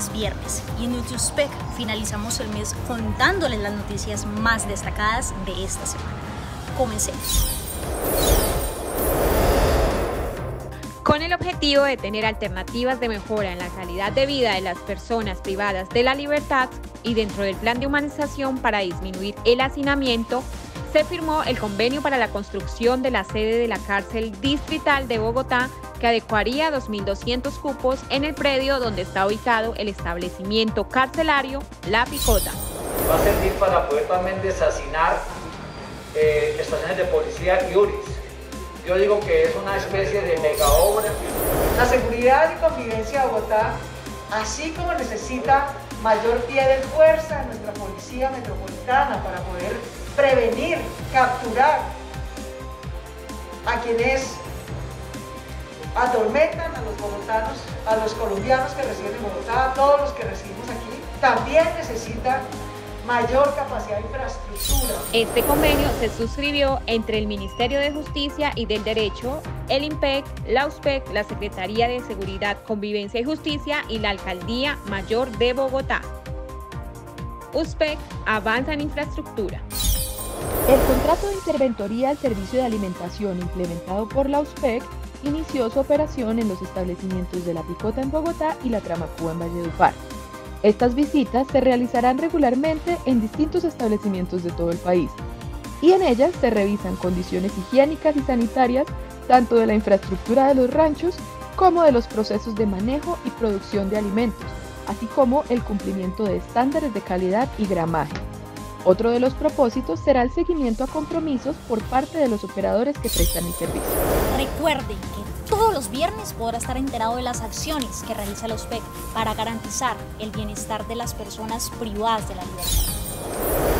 Salud de USPEC. Finalizamos el mes contándoles las noticias más destacadas de esta semana. Comencemos. Con el objetivo de tener alternativas de mejora en la calidad de vida de las personas privadas de la libertad y dentro del plan de humanización para disminuir el hacinamiento, se firmó el convenio para la construcción de la sede de la cárcel distrital de Bogotá que adecuaría 2.200 cupos en el predio donde está ubicado el establecimiento carcelario La Picota. Va a servir para poder también desasinar eh, estaciones de policía y URIs yo digo que es una especie de mega obra. La seguridad y convivencia de Bogotá, así como necesita mayor pie de fuerza en nuestra policía metropolitana para poder prevenir, capturar a quienes atormentan a los bogotanos, a los colombianos que residen en Bogotá, a todos los que residimos aquí, también necesita mayor capacidad de infraestructura. Este convenio se suscribió entre el Ministerio de Justicia y del Derecho, el IMPEC, la USPEC, la Secretaría de Seguridad, Convivencia y Justicia y la Alcaldía Mayor de Bogotá. USPEC avanza en infraestructura. El contrato de interventoría al servicio de alimentación implementado por la USPEC inició su operación en los establecimientos de La Picota en Bogotá y La Tramacúa en Valledupar. Estas visitas se realizarán regularmente en distintos establecimientos de todo el país y en ellas se revisan condiciones higiénicas y sanitarias tanto de la infraestructura de los ranchos como de los procesos de manejo y producción de alimentos, así como el cumplimiento de estándares de calidad y gramaje. Otro de los propósitos será el seguimiento a compromisos por parte de los operadores que prestan el servicio. Recuerden que todos los viernes podrá estar enterado de las acciones que realiza la OSPEC para garantizar el bienestar de las personas privadas de la libertad.